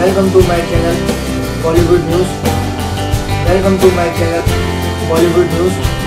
Welcome to my channel Bollywood News. Welcome to my channel Bollywood News.